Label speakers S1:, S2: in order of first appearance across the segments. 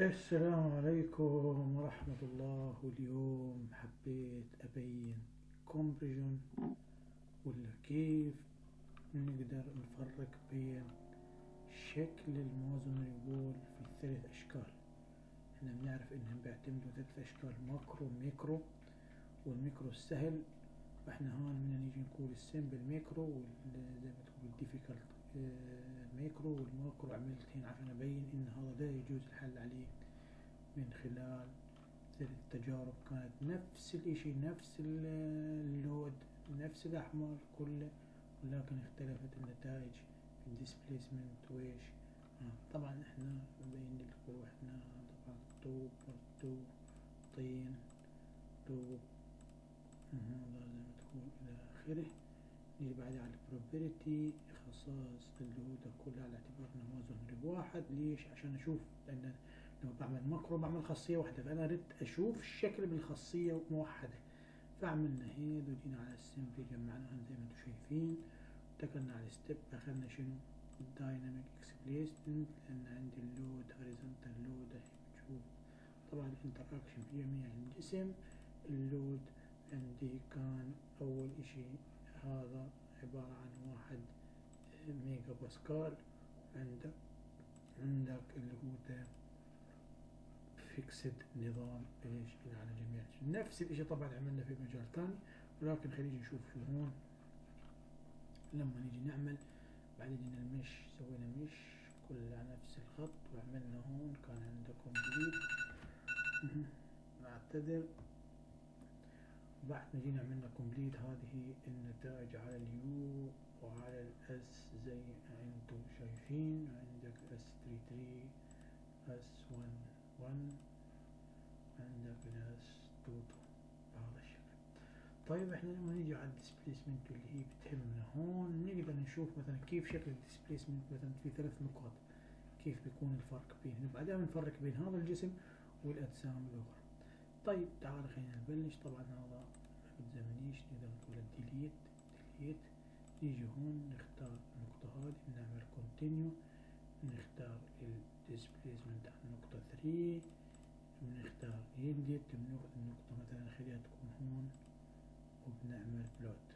S1: السلام عليكم ورحمة الله. واليوم حبيت أبين comparison ولا كيف نقدر نفرق بين شكل ال masonry wall في الثلاث أشكال. إحنا بنعرف إنهم بيعتمدوا ثلاث أشكال macro micro وال micro السهل. إحنا هون بدنا نيجي نقول ال simple micro وزي ما تقول ميكرو والماكرو عملت هنا عشان ابين إن هذا لا يجوز الحل عليه. من خلال التجارب كانت نفس الإشي نفس اللود نفس الاحمر كله ولكن اختلفت النتائج في الديسبليسمنت ويش. طبعا إحنا مبين لكم إحنا طبعا طوب تو طين طوب. ما تقول إلى آخره. نيجي بعدها على البروبابيلتي خصائص الجهود كلها على اعتبار إنه مازون واحد. ليش؟ عشان أشوف لأن لو بعمل ماكرو بعمل خاصية واحدة فأنا ردت أشوف الشكل بالخاصية موحدة. فعملنا هيد وجينا على السمبل جمعناها زي ما أنتم شايفين. اتكلنا على الستيب أخذنا شنو؟ الدايناميك اكسبليسمنت لأن عندي اللود هوريزونتال لود اهي بتشوف طبعا الانتراكشن في جميع الجسم. ال load عندي كان أول إشي هذا عبارة عن واحد ميجا باسكال عندك عندك اللي هو ده fixed نظام إيش؟ على جميع نفس الإشي طبعا عملنا في مجال ثاني ولكن خلينا نشوف شو هون. لما نيجي نعمل بعدين ال mesh سوينا مش كل على نفس الخط وعملنا هون كان عندكم جديد نعتذر. بعد ما جينا عملنا complete هذه النتائج على ال U. وعلى ال S زي ما أنتم شايفين عندك S 33 S 1 1 عندك ال S 2 بهذا الشكل طيب إحنا لما نيجي على ال displacement اللي هي بتهمنا هون نقدر نشوف مثلا كيف شكل ال displacement مثلا في ثلاث نقاط. كيف بيكون الفرق بينهم بعدين بنفرق بين هذا الجسم والأجسام الأخرى. طيب تعال خلينا نبلش. طبعا هذا ما بتلزمنيش نقدر نقول delete delete نيجي هون نختار النقطة هذه بنعمل continue بنختار ال displacement على النقطة 3 بنختار unedit بناخذ النقطة مثلا خليها تكون هون وبنعمل plot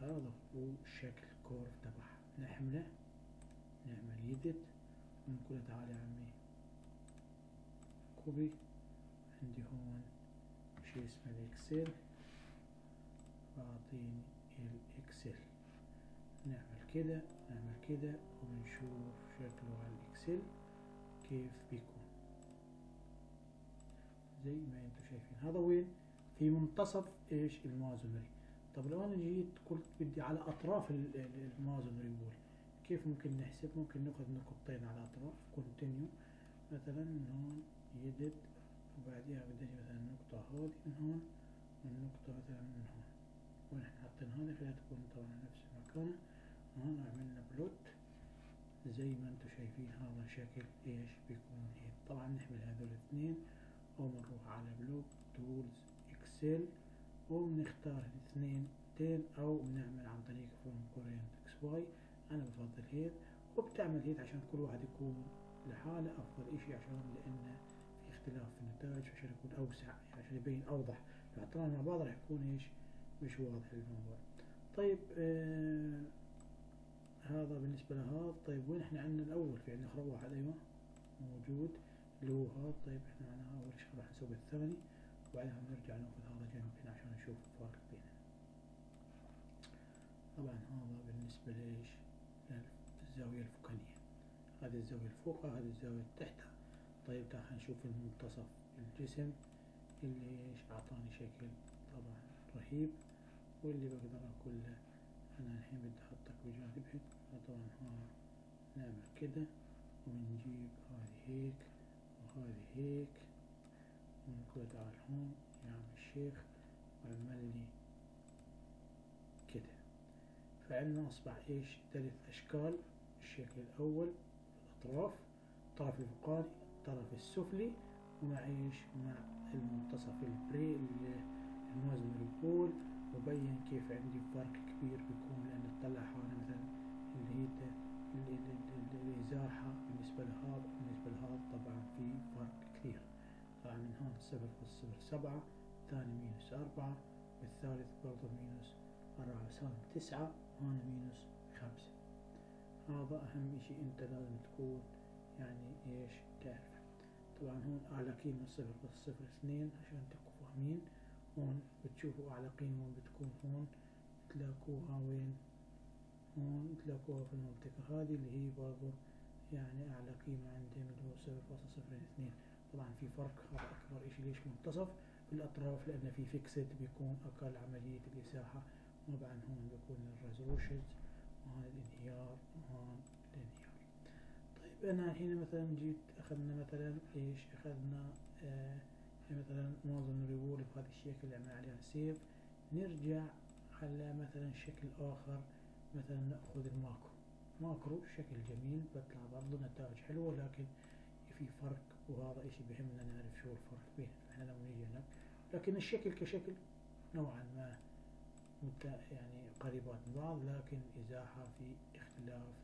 S1: هذا هو شكل curve تبعها. نحمله نعمل edit ونقول تعال يا عمي copy عندي هون شي اسمه ال Excel. بعطيني ال Excel. نعمل كده نعمل كده وبنشوف شكله على ال Excel كيف بيكون. زي ما أنتم شايفين. هذا وين؟ في منتصف إيش؟ ال masonry طب لو أنا جيت قلت بدي على أطراف ال masonry wall كيف ممكن نحسب؟ ممكن نأخذ نقطتين على أطراف continue مثلا من هون edit وبعديها بدي مثلا النقطة هذه من هون والنقطة مثلا من هون. هذه خليها تكون طبعا نفس المكان. هون عملنا plot زي ما أنتم شايفين. هذا شكل إيش بيكون هيك طبعا نحمل هذول الاثنين أو بنروح على بلوك تولز إكسل وبنختار الاثنين تين أو بنعمل عن طريق فورم كورينت إكس واي. أنا بفضل هيك وبتعمل هيك عشان كل واحد يكون لحاله أفضل إشي. عشان لأن في اختلاف في النتائج عشان يكون أوسع يعني عشان يبين أوضح. لو مع بعض راح يكون إيش؟ مش واضح الموضوع. طيب آه هذا بالنسبة لهذا. طيب وين إحنا عندنا الأول؟ في عندنا خروج واحد أيوة موجود. اللي هو هذا. طيب إحنا معنا أول شيء راح نسوي الثاني؟ وبعدها بنرجع نأخذ هذا جنب هنا عشان نشوف الفرق بينهم طبعا هذا بالنسبة لإيش؟ للزاوية الفوقانية. هذه الزاوية الفوق هذه الزاوية تحتها طيب تعال نشوف المنتصف الجسم اللي إيش؟ أعطاني شكل طبعا رهيب. واللي بقدر أقول أنا الحين بدي أحطك بجانبهن طبعا ها نعمل كده ونجيب هذه هيك وهذه هيك ونقول تعال هون. يا عم الشيخ وعمل لي كده. فعلنا أصبح إيش؟ ثلاث أشكال. الشكل الأول الأطراف الطرف الفوقاني الطرف السفلي ومع إيش؟ مع المنتصف البري الموازن البول وبين كيف عندي فرق كبير بيكون لأن تطلع هنا مثلا اللي هي الإزاحة بالنسبة لهذا بالنسبة لهذا طبعا في صفر فاصلة صفر سبعة الثاني مينوس أربعة والثالث برضه مينوس الرابع صار تسعة وهنا مينوس خمسة. هذا أهم إشي أنت لازم تكون يعني إيش تعرف. طبعا هون أعلى قيمة صفر فاصلة صفر اثنين عشان تكونوا فاهمين. هون بتشوفوا أعلى قيمة بتكون هون. تلاقوها وين؟ هون تلاقوها في المنطقة هذه اللي هي برضو يعني أعلى قيمة عندهم اللي هو صفر فاصلة صفر اثنين. طبعا في فرق هذا أكبر إشي ليش منتصف؟ في الأطراف لأن في fixed بيكون أقل عملية الإزاحة طبعا هون بيكون ال resolutions وهذا الانهيار وهون الانهيار. طيب أنا الحين مثلا جيت أخذنا مثلا إيش؟ أخذنا آه مثلا معظم الريبول بهذا الشكل اللي عملنا عليها سيف. نرجع على مثلا شكل آخر مثلا نأخذ الماكرو. ماكرو شكل جميل بيطلع برضه نتائج حلوة لكن في فرق وهذا إشي بهمنا نعرف شو الفرق بين نيجي هناك لكن الشكل كشكل نوعا ما يعني قريبات من بعض لكن إزاحة في اختلاف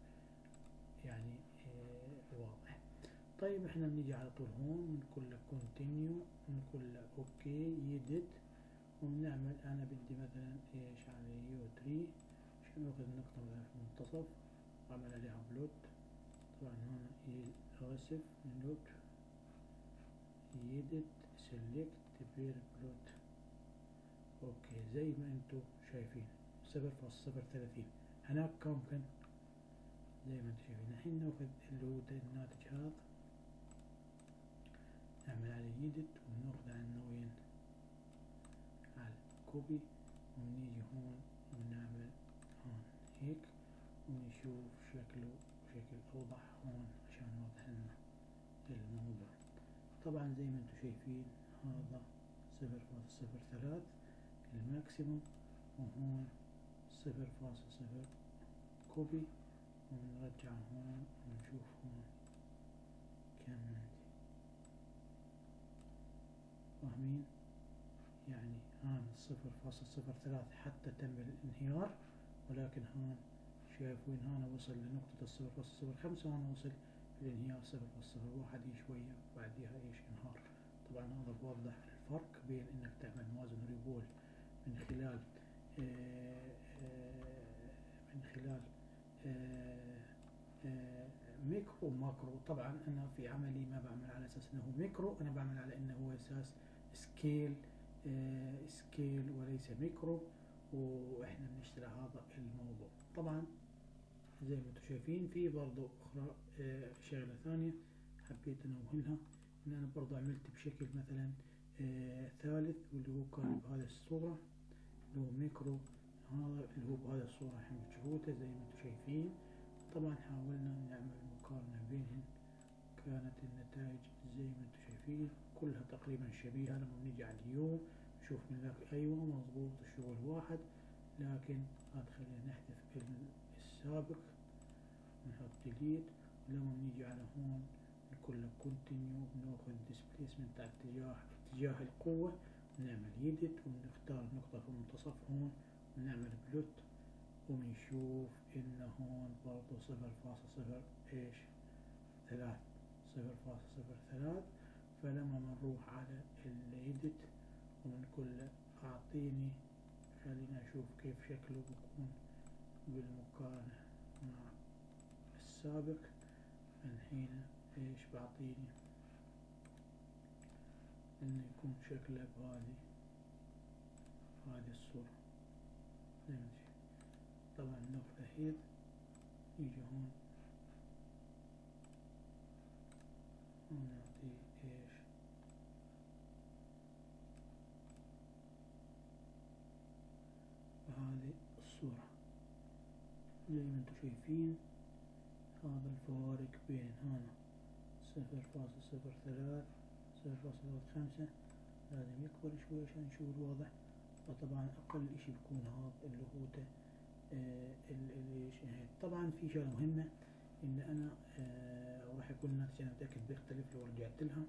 S1: يعني آه واضح. طيب إحنا بنيجي على طول هون بنقول له continue بنقول له أوكي edit وبنعمل أنا بدي مثلا إيش على U3 عشان ناخذ نقطة مثلا في المنتصف؟ واعمل عليها plot طبعا هنا اسف node edit select بير plot. أوكي زي ما أنتم شايفين. صفر فاصلة صفر ثلاثين. هناك كم كان؟ زي ما أنتم شايفين. الحين نأخذ اللي هو الناتج هذا نعمل عليه يدد ونأخذ عنه وين على كوبي ونيجي هون ونعمل هون هيك. ونشوف شكله بشكل أوضح هون عشان يوضح لنا الموضوع طبعا زي ما أنتم شايفين هذا صفر فاصلة صفر ثلاث ال maximum وهون صفر فاصلة صفر copy ونرجع هون ونشوف هون كم عندي. فاهمين؟ يعني هان صفر فاصلة صفر ثلاث حتى تم الانهيار ولكن هان شايفين هنا وصل لنقطة الصفر فاصلة صفر خمسة هنا وصل الانهيار صفر فاصلة صفر واحد شوية بعديها بوضح الفرق بين إنك تعمل موازن ريبول من خلال آآ آآ من خلال آآ ميكرو وماكرو. طبعا أنا في عملي ما بعمل على أساس إنه ميكرو أنا بعمل على إنه هو أساس سكيل سكيل وليس ميكرو وإحنا بنشتري هذا الموضوع. طبعا زي ما أنتم شايفين في برضو أخرى آه شغلة ثانية حبيت انوهلها إن أنا برضو عملت بشكل مثلا آه ثالث واللي هو كان بهذه الصورة اللي هو ميكرو هذا اللي هو بهذه الصورة إحنا بتشوفوته زي ما أنتم شايفين. طبعا حاولنا نعمل مقارنة بينهم. كانت النتائج زي ما أنتم شايفين كلها تقريبا شبيهة. لما بنيجي على اليوم نشوف من لك أيوه مظبوط الشغل واحد لكن هاد خلينا نحذف السابق ونحط delete ولما نيجي على هون له continue بناخذ displacement على اتجاه اتجاه القوة ونعمل edit ونختار نقطة في المنتصف هون ونعمل plot وبنشوف إن هون برضو صفر فاصلة صفر إيش؟ ثلاث صفر فاصلة صفر ثلاث فلما بنروح على اليدت ونقول له أعطيني خلينا نشوف كيف شكله بيكون بالمقارنة مع السابق. بعطيني. إنه يكون شكله بهذه هذه الصورة. ما طبعا ناخذ هيد يجي هون. ونعطيه إيش؟ هذه الصورة. زي ما أنتم شايفين هذا الفوارق بين هنا. صفر فاصل صفر ثلاث صفر فاصل خمسة. لازم يكبر شوي عشان نشوف الوضع وطبعا أقل إشي بيكون هذا اللي هو ده آه اللي طبعا في شغلة مهمة إن أنا آه وراح يكون الناتج أنا متأكد بيختلف لو رجعت لها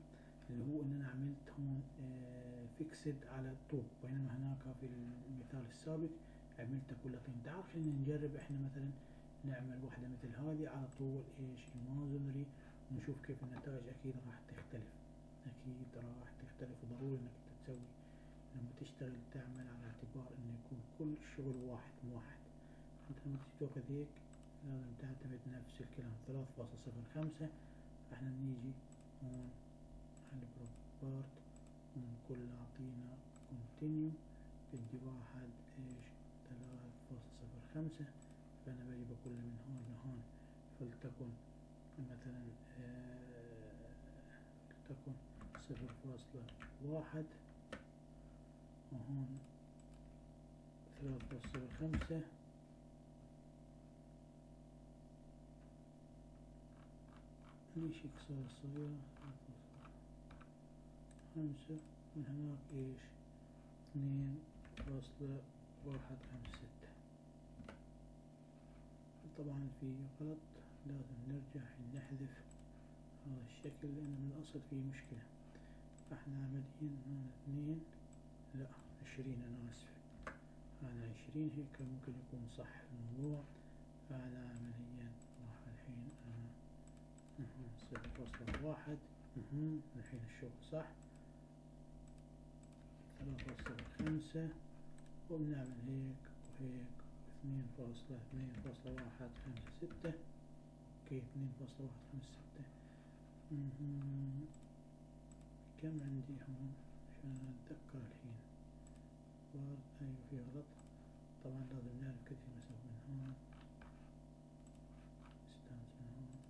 S1: اللي هو إن أنا عملت هون آه fixed على الطوب. بينما هناك في المثال السابق عملتها كلها طين. تعال خلينا نجرب إحنا مثلا نعمل واحدة مثل هذه على طول إيش؟ ال masonry نشوف كيف النتائج. أكيد راح تختلف. أكيد راح تختلف. وضروري إنك أنت تسوي لما تشتغل تعمل على اعتبار إنه يكون كل شغل واحد واحد. انت لما تاخذ هيك لازم تعتمد نفس الكلام. ثلاثة فاصلة صفر خمسة. إحنا بنيجي هون على ال property ونقول أعطينا continue بدي واحد إيش؟ ثلاثة فاصلة صفر خمسة. فأنا بجيب كل من هون لهون. فلتكن واحد. وهون ثلاث فاصلة خمسة. ليش إكسار صغيرة خمسة. من هناك إيش؟ اثنين فاصلة واحد خمسة ستة. طبعا في غلط. لازم نرجع نحذف هذا الشكل لأن من الأصل فيه مشكلة. فاحنا عاملين هون اثنين لا عشرين أنا آسف. أنا عشرين هيك ممكن يكون صح الموضوع. فأنا عمليا راح الحين أنا صفر فاصلة واحد. الحين الشغل صح. ثلاثة فاصلة خمسة. وبنعمل هيك وهيك اثنين فاصلة اثنين فاصلة واحد خمسة ستة. أوكي اثنين فاصلة واحد خمسة ستة. كم عندي هون؟ عشان أتذكر الحين. أيوه في غلط. طبعا لازم نعرف كيف نسوي من هون. ستانس من هون.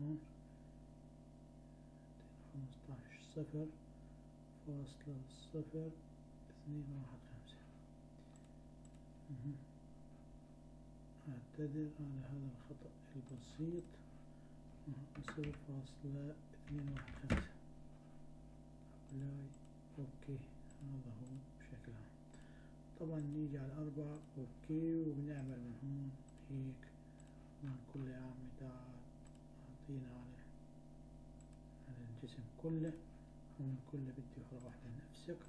S1: هون. خمسطعش صفر. فاصلة صفر. اثنين واحد خمسة. أعتذر على هذا الخطأ البسيط. صفر فاصلة اثنين واحد خمسة. apply أوكي هذا هو بشكل عام. طبعا نيجي على أربعة أوكي وبنعمل من هون هيك. له يا عمي تعال أعطينا على على الجسم كله. هون كله بدي أخرى واحدة لنفسك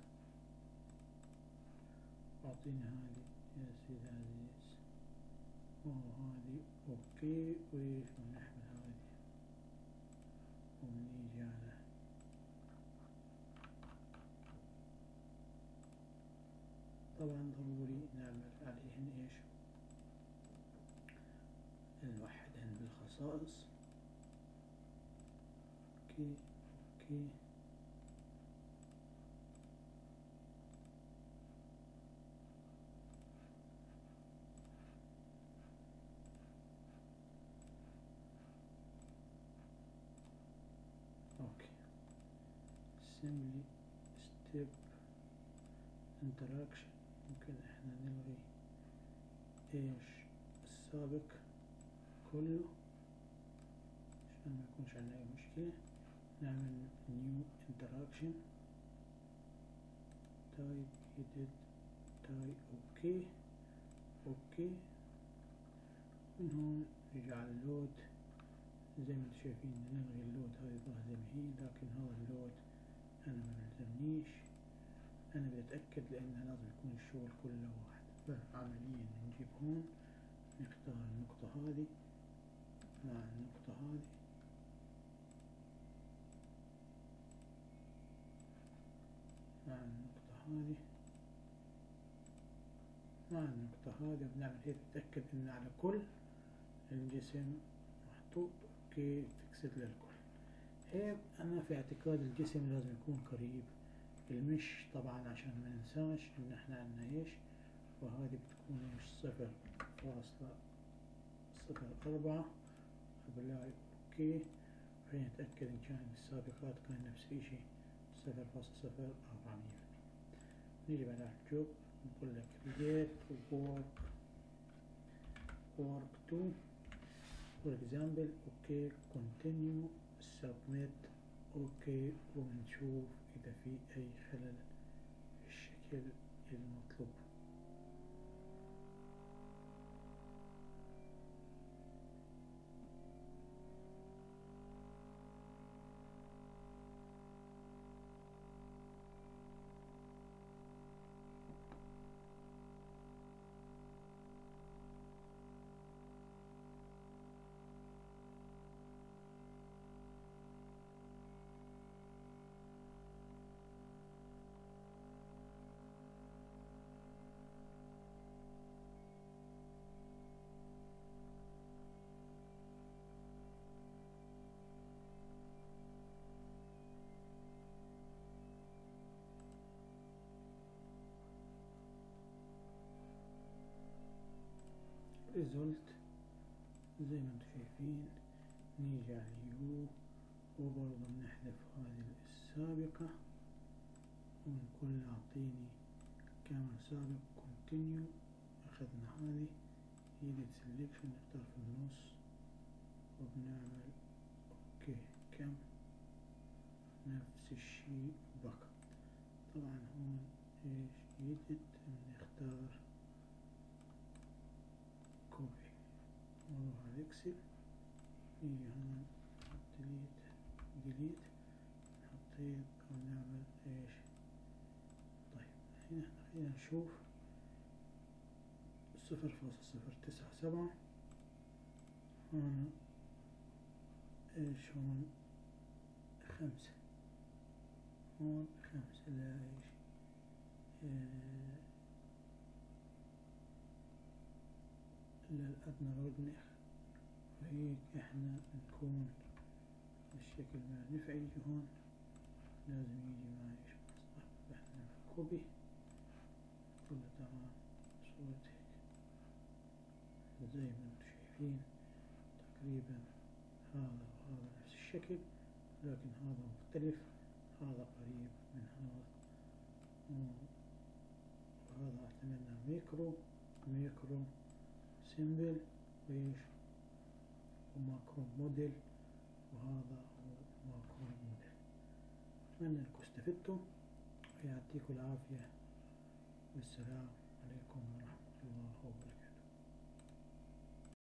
S1: أعطيني هذه يا سيدي العزيز. وهذه أوكي وإيش ونحمل هذه على طبعا ضروري نعمل عليهن إيش؟ نوحدهن بالخصائص. أوكي أوكي. أوكي. Assembly step interaction. ممكن إحنا نلغي إيش السابق كله عشان ما يكونش عندنا أي مشكلة. نعمل new interaction. type edit type أوكي أوكي من هون نرجع اللود. زي ما أنتم شايفين نلغي اللود هذه ظاهرة زي ما هي لكن هذا اللود أنا ما نلزمنيش أنا بتأكد لأن لازم يكون الشغل كله واحد. فعمليا نجيب هون نختار النقطة هذه. مع النقطة هذه. مع النقطة هذه. مع النقطة هذه بنعمل هيك. نتأكد إن على كل الجسم محطوط. أوكي fixed للكل. هيك أنا في اعتقاد الجسم لازم يكون قريب. ال mesh طبعا عشان ما ننساش إن إحنا عندنا إيش وهذه بتكون إيش صفر فاصلة صفر أربعة. apply أوكي. خلينا نتأكد إن كان السابقات كان نفس الشيء صفر فاصلة صفر أربعة مية نيجي بعد ال job نقول لك work work to for example أوكي continue submit. أوكي ونشوف إذا في أي خلل في الشكل المطلوب. result زي ما أنتم شايفين نيجي على ال U وبرضه نحذف هذه السابقة ونقول أعطيني كامل سابق continue أخذنا هذه edit selection نختار في النص وبنعمل أوكي كم؟ نفس الشيء بقى. طبعا هون إيش ايديت نختار كوبي الاكسل نيجي هون ديليت ديليت نحطيت أو نعمل إيش طيب هنا خلينا نشوف. صفر فاصل صفر تسعة سبعة. هون إيش؟ هون خمسة. هون خمسة لا إيش؟ آه للأدنى ردنخ وهيك إحنا نكون بالشكل ما نفع يجي هون لازم يجي معي إيش مصدر إحنا كوبي كله تمام صورة هيك زي ما أنتم شايفين تقريبا هذا وهذا نفس الشكل لكن هذا مختلف هذا قريب من هذا. وهذا اعتمدنا micro micro simple. وإيش و macro model وهذا هو macro model. أتمنى أنكم استفدتم ويعطيكم العافية. والسلام.